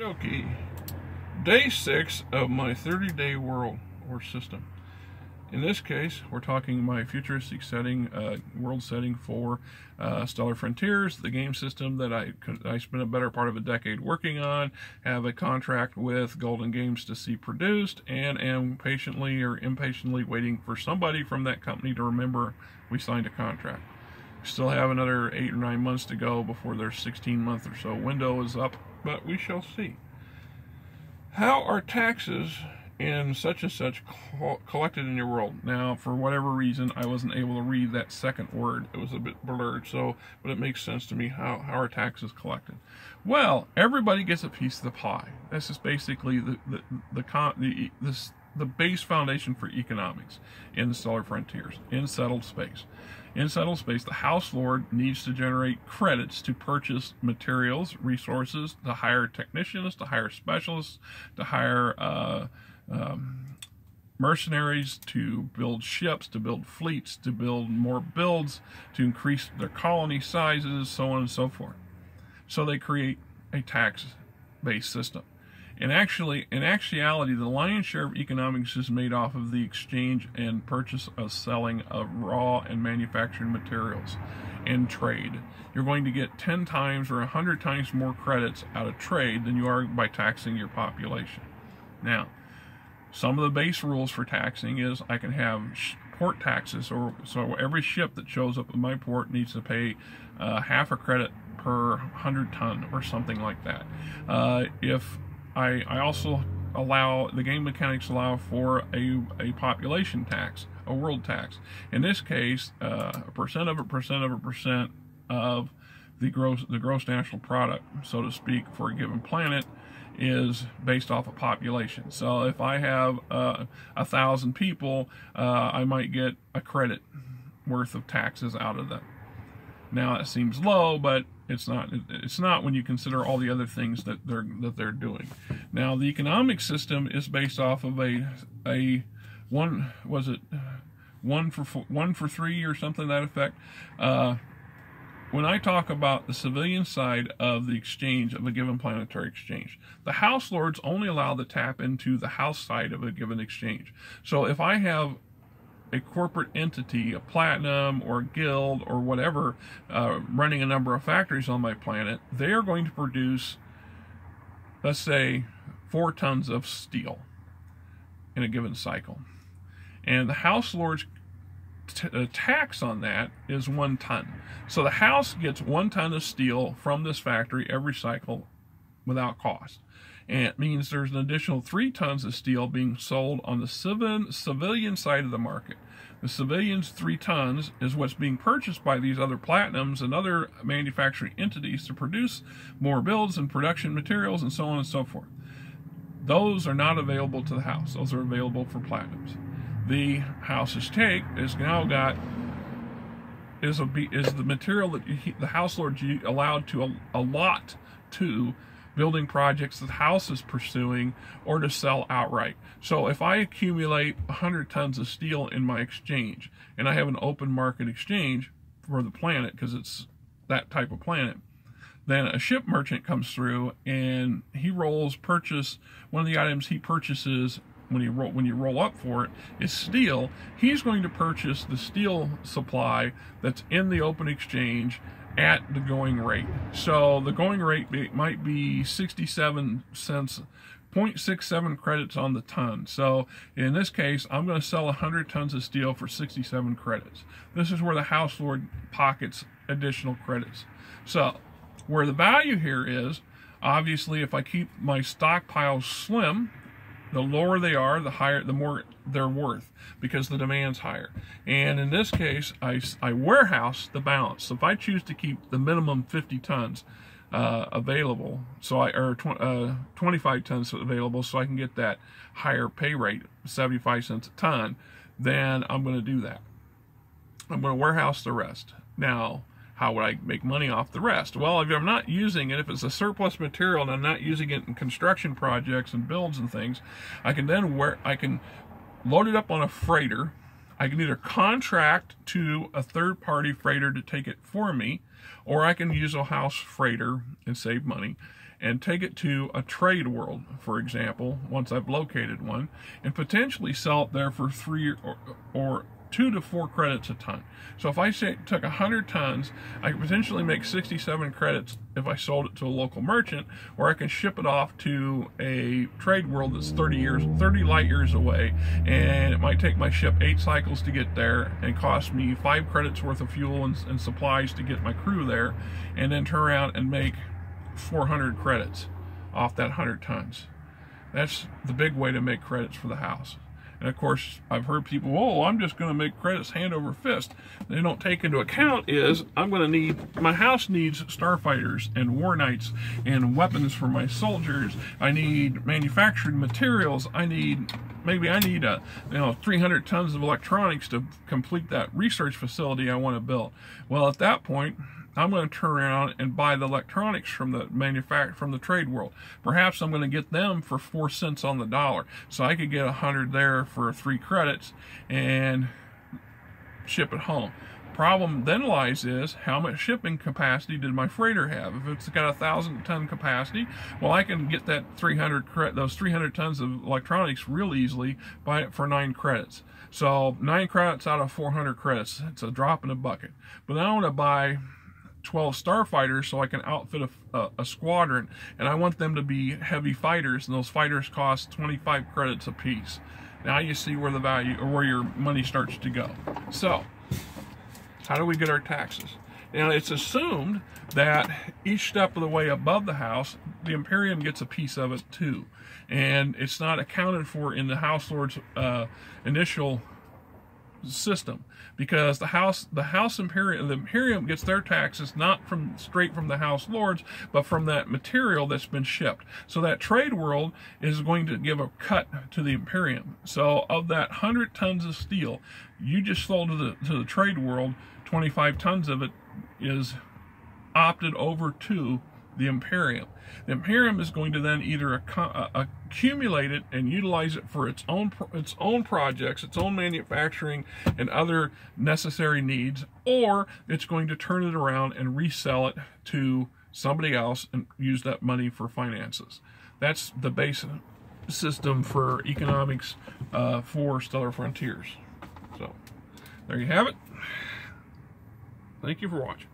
Okay, day six of my 30-day world or system. In this case, we're talking my futuristic setting, uh, world setting for uh, Stellar Frontiers, the game system that I I spent a better part of a decade working on, have a contract with Golden Games to see produced, and am patiently or impatiently waiting for somebody from that company to remember we signed a contract. Still have another eight or nine months to go before their 16 month or so window is up but we shall see. How are taxes in such and such collected in your world? Now, for whatever reason, I wasn't able to read that second word. It was a bit blurred, so, but it makes sense to me how, how are taxes collected? Well, everybody gets a piece of the pie. This is basically the, the, the, the, the this, the base foundation for economics in the stellar frontiers, in settled space. In settled space, the house lord needs to generate credits to purchase materials, resources, to hire technicians, to hire specialists, to hire uh, um, mercenaries, to build ships, to build fleets, to build more builds, to increase their colony sizes, so on and so forth. So they create a tax-based system. And actually, in actuality, the lion's share of economics is made off of the exchange and purchase of selling of raw and manufactured materials in trade. You're going to get 10 times or 100 times more credits out of trade than you are by taxing your population. Now, some of the base rules for taxing is I can have port taxes, or so every ship that shows up at my port needs to pay uh, half a credit per 100 ton or something like that. Uh, if I, I also allow, the game mechanics allow for a, a population tax, a world tax. In this case, uh, a percent of a percent of a percent of the gross, the gross national product, so to speak, for a given planet is based off of population. So if I have uh, a thousand people, uh, I might get a credit worth of taxes out of them. Now it seems low, but it's not. It's not when you consider all the other things that they're that they're doing. Now the economic system is based off of a a one was it one for one for three or something that effect. Uh, when I talk about the civilian side of the exchange of a given planetary exchange, the House Lords only allow the tap into the house side of a given exchange. So if I have a corporate entity, a platinum or a guild or whatever, uh, running a number of factories on my planet, they are going to produce, let's say, four tons of steel in a given cycle. And the House Lord's uh, tax on that is one ton. So the house gets one ton of steel from this factory every cycle without cost and it means there's an additional three tons of steel being sold on the civilian side of the market. The civilians three tons is what's being purchased by these other platinums and other manufacturing entities to produce more builds and production materials and so on and so forth. Those are not available to the house. Those are available for platinums. The house's take is now got is a is the material that he, the house lord allowed to allot to building projects the house is pursuing or to sell outright. So if I accumulate 100 tons of steel in my exchange and I have an open market exchange for the planet because it's that type of planet, then a ship merchant comes through and he rolls purchase one of the items he purchases when you roll when you roll up for it is steel he's going to purchase the steel supply that's in the open exchange at the going rate. So the going rate might be 67 cents 0.67 credits on the ton. So in this case, I'm going to sell 100 tons of steel for 67 credits. This is where the house lord pockets additional credits. So where the value here is, obviously if I keep my stockpiles slim, the lower they are, the higher, the more they're worth because the demand's higher. And in this case, I, I warehouse the balance. So if I choose to keep the minimum 50 tons uh, available, so I or tw uh, 25 tons available, so I can get that higher pay rate, 75 cents a ton, then I'm going to do that. I'm going to warehouse the rest. Now, how would I make money off the rest? Well, if I'm not using it, if it's a surplus material and I'm not using it in construction projects and builds and things, I can then where I can load it up on a freighter. I can either contract to a third party freighter to take it for me, or I can use a house freighter and save money. and take it to a trade world, for example, once I've located one, and potentially sell it there for three or, or two to four credits a ton. So if I say took 100 tons, I could potentially make 67 credits if I sold it to a local merchant, or I can ship it off to a trade world that's 30 years, 30 light years away, and it might take my ship eight cycles to get there and cost me five credits worth of fuel and, and supplies to get my crew there, and then turn around and make 400 credits off that 100 tons. That's the big way to make credits for the house. And of course, I've heard people, oh, I'm just going to make credits hand over fist. They don't take into account is I'm going to need, my house needs starfighters and war knights and weapons for my soldiers. I need manufactured materials. I need, maybe I need a, you know, 300 tons of electronics to complete that research facility I want to build. Well, at that point, I'm going to turn around and buy the electronics from the manufacturer from the trade world. Perhaps I'm going to get them for four cents on the dollar, so I could get a hundred there for three credits and ship it home. Problem then lies is how much shipping capacity did my freighter have? If it's got a thousand ton capacity, well, I can get that 300 those 300 tons of electronics real easily buy it for nine credits. So nine credits out of 400 credits, it's a drop in a bucket. But I want to buy 12 starfighters so I can outfit a, a, a, squadron and I want them to be heavy fighters and those fighters cost 25 credits a piece. Now you see where the value or where your money starts to go. So how do we get our taxes? Now it's assumed that each step of the way above the house, the Imperium gets a piece of it too. And it's not accounted for in the House Lord's uh, initial system. Because the house the house imperium the imperium gets their taxes not from straight from the house lords but from that material that's been shipped. So that trade world is going to give a cut to the imperium. So of that 100 tons of steel you just sold to the to the trade world 25 tons of it is opted over to the Imperium. The Imperium is going to then either uh, accumulate it and utilize it for its own its own projects, its own manufacturing, and other necessary needs, or it's going to turn it around and resell it to somebody else and use that money for finances. That's the basic system for economics uh, for Stellar Frontiers. So there you have it. Thank you for watching.